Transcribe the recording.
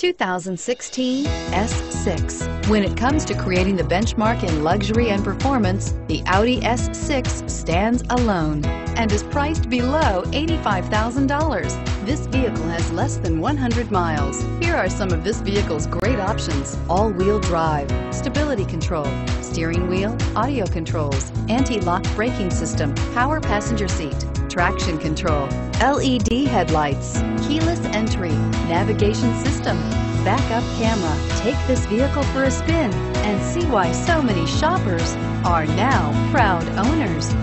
2016 S6. When it comes to creating the benchmark in luxury and performance, the Audi S6 stands alone and is priced below $85,000. This vehicle has less than 100 miles. Here are some of this vehicle's great options. All-wheel drive, stability control, steering wheel, audio controls, anti-lock braking system, power passenger seat, traction control, LED headlights, keyless navigation system, backup camera. Take this vehicle for a spin and see why so many shoppers are now proud owners.